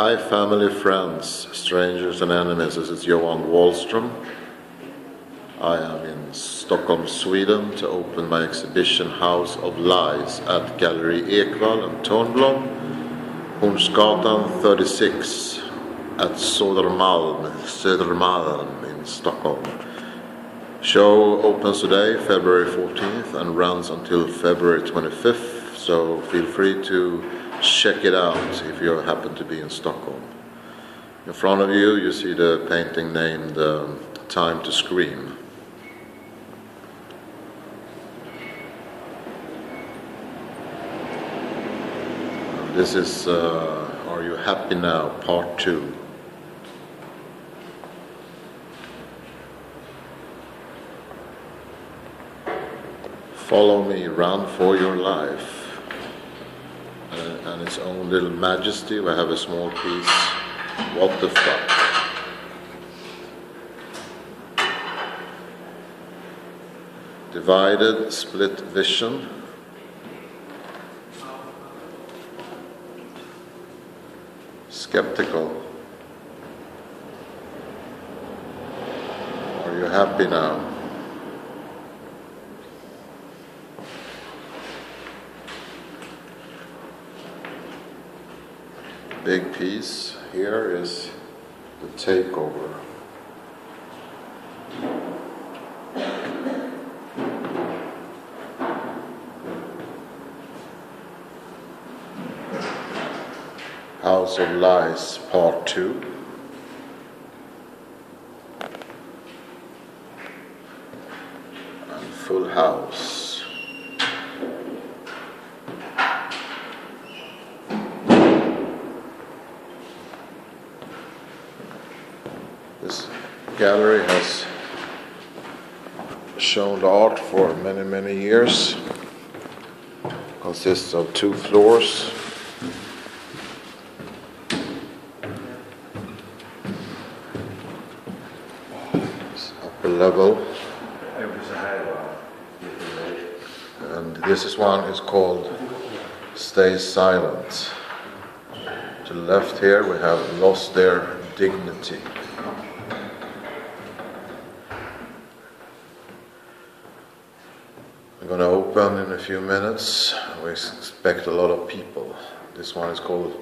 Hi, family, friends, strangers, and enemies. This is Johan Wahlström. I am in Stockholm, Sweden to open my exhibition House of Lies at Gallery Ekvall and Törnblom, Hornsgatan 36 at Södermalm, Södermalm in Stockholm. Show opens today, February 14th, and runs until February 25th, so feel free to check it out if you happen to be in Stockholm. In front of you, you see the painting named um, Time to Scream. This is uh, Are You Happy Now, Part 2. Follow me, run for your life. Uh, and its own little majesty, we have a small piece. What the fuck? Divided, split vision. Skeptical. Are you happy now? Big piece here is the takeover. House of Lies, Part 2. And Full House. This gallery has shown art for many, many years. Consists of two floors. upper level, and this is one is called Stay Silent. To the left here, we have lost their dignity. We're going to open in a few minutes. We expect a lot of people. This one is called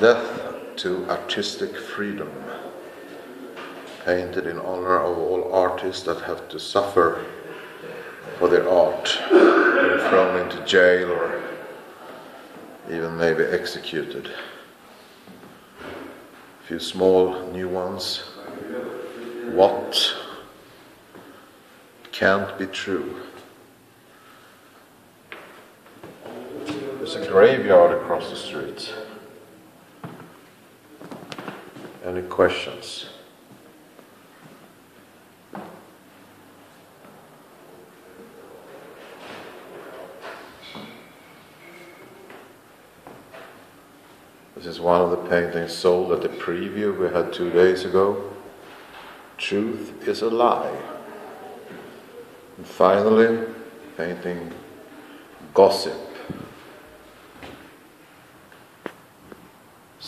Death to Artistic Freedom painted in honor of all artists that have to suffer for their art, being thrown into jail or even maybe executed. A few small new ones. What can't be true? There's a graveyard across the street. Any questions? This is one of the paintings sold at the preview we had two days ago. Truth is a lie. And finally, painting Gossip.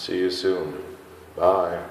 See you soon. Bye.